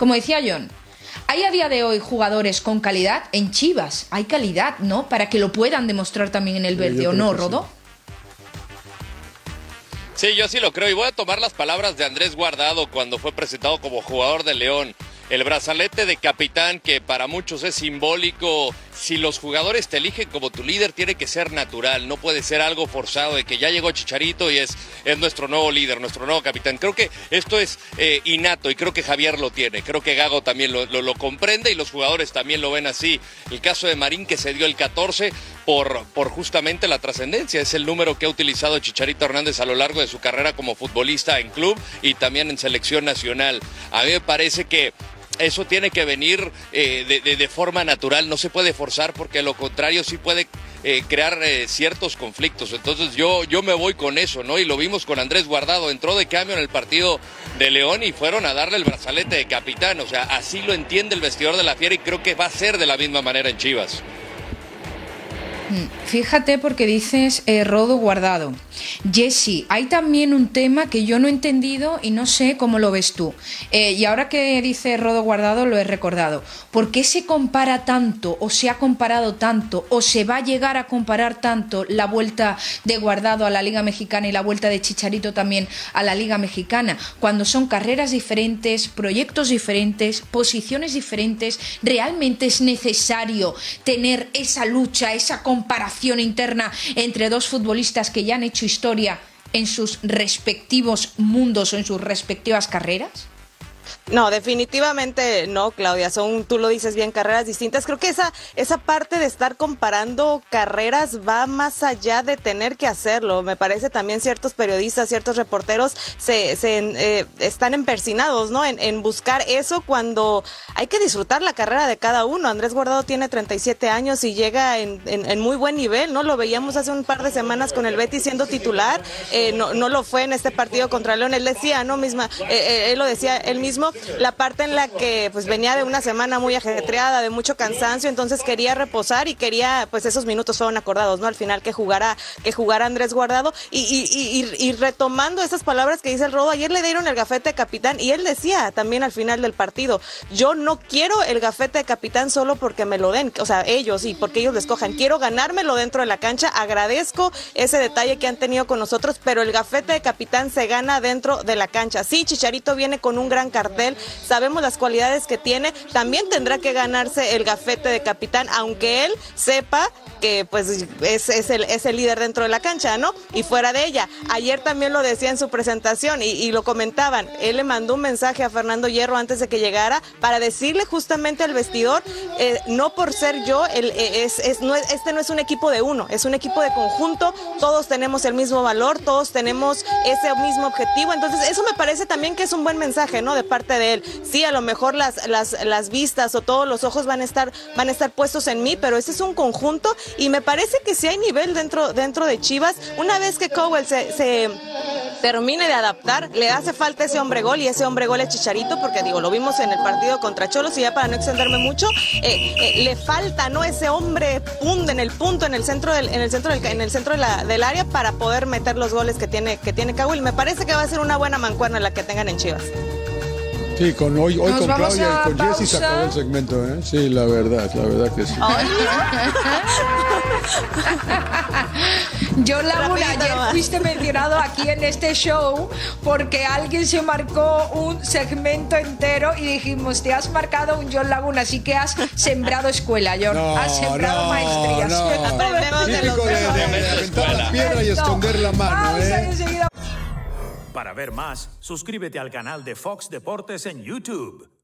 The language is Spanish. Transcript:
como decía John, ¿hay a día de hoy jugadores con calidad? En Chivas hay calidad, ¿no? Para que lo puedan demostrar también en el verde, ¿o no, Rodo? Sí, yo sí lo creo y voy a tomar las palabras de Andrés Guardado cuando fue presentado como jugador de León. El brazalete de capitán que para muchos es simbólico si los jugadores te eligen como tu líder, tiene que ser natural, no puede ser algo forzado de que ya llegó Chicharito y es, es nuestro nuevo líder, nuestro nuevo capitán. Creo que esto es eh, innato y creo que Javier lo tiene, creo que Gago también lo, lo, comprende y los jugadores también lo ven así. El caso de Marín que se dio el 14 por, por justamente la trascendencia, es el número que ha utilizado Chicharito Hernández a lo largo de su carrera como futbolista en club y también en selección nacional. A mí me parece que eso tiene que venir eh, de, forma natural, no se puede forzar porque lo contrario sí puede eh, crear eh, ciertos conflictos. Entonces yo, yo me voy con eso, ¿no? Y lo vimos con Andrés Guardado, entró de cambio en el partido de León y fueron a darle el brazalete de capitán. O sea, así lo entiende el vestidor de la fiera y creo que va a ser de la misma manera en Chivas. Fíjate porque dices eh, Rodo guardado. Jesse, hay también un tema que yo no he entendido y no sé cómo lo ves tú. Eh, y ahora que dice Rodo guardado lo he recordado. ¿Por qué se compara tanto o se ha comparado tanto o se va a llegar a comparar tanto la vuelta de guardado a la Liga Mexicana y la vuelta de Chicharito también a la Liga Mexicana? Cuando son carreras diferentes, proyectos diferentes, posiciones diferentes, realmente es necesario tener esa lucha, esa comparación comparación interna entre dos futbolistas que ya han hecho historia en sus respectivos mundos o en sus respectivas carreras? No, definitivamente no, Claudia. Son, tú lo dices bien, carreras distintas. Creo que esa, esa parte de estar comparando carreras va más allá de tener que hacerlo. Me parece también ciertos periodistas, ciertos reporteros se, se eh, están empersinados, ¿no? En, en, buscar eso cuando hay que disfrutar la carrera de cada uno. Andrés Guardado tiene 37 años y llega en, en, muy buen nivel, ¿no? Lo veíamos hace un par de semanas con el Betty siendo titular. Eh, no, no lo fue en este partido contra León. Él decía, ¿no? Misma, eh, él lo decía él mismo la parte en la que pues venía de una semana muy ajetreada, de mucho cansancio, entonces quería reposar y quería, pues esos minutos fueron acordados, ¿no? Al final que jugara, que jugara Andrés Guardado y, retomando esas palabras que dice el Rodo, ayer le dieron el gafete de capitán y él decía también al final del partido, yo no quiero el gafete de capitán solo porque me lo den, o sea, ellos y porque ellos les escojan, quiero ganármelo dentro de la cancha, agradezco ese detalle que han tenido con nosotros, pero el gafete de capitán se gana dentro de la cancha. Sí, Chicharito viene con un gran cartel, sabemos las cualidades que tiene, también tendrá que ganarse el gafete de capitán, aunque él sepa que pues es, el, es el líder dentro de la cancha, ¿no? Y fuera de ella. Ayer también lo decía en su presentación y, lo comentaban, él le mandó un mensaje a Fernando Hierro antes de que llegara para decirle justamente al vestidor, eh, no por ser yo, el, eh, no, este no es un equipo de uno, es un equipo de conjunto, todos tenemos el mismo valor, todos tenemos ese mismo objetivo, entonces eso me parece también que es un buen mensaje, ¿no? Parte de él sí, a lo mejor las, las, las vistas o todos los ojos van a estar, van a estar puestos en mí, pero ese es un conjunto y me parece que si hay nivel dentro, dentro de Chivas. Una vez que Cowell se, se termine de adaptar, le hace falta ese hombre gol y ese hombre gol es Chicharito, porque digo, lo vimos en el partido contra Cholos y ya para no extenderme mucho, eh, eh, le falta, ¿no? Ese hombre punto en el punto, en el centro del, en el centro del, en el centro del área para poder meter los goles que tiene, que tiene Cowell. Me parece que va a ser una buena mancuerna la que tengan en Chivas. Sí, con hoy, hoy con Claudia y con Jessy se acabó el segmento, ¿eh? Sí, la verdad, la verdad que sí. John Laguna, ayer fuiste mencionado aquí en este show porque alguien se marcó un segmento entero y dijimos, te has marcado un John Laguna, así que has sembrado escuela, John. has sembrado maestrías. No, Aprendemos de los de, de, la piedra y esconder la mano, ¿eh? Para ver más, suscríbete al canal de Fox Deportes en YouTube.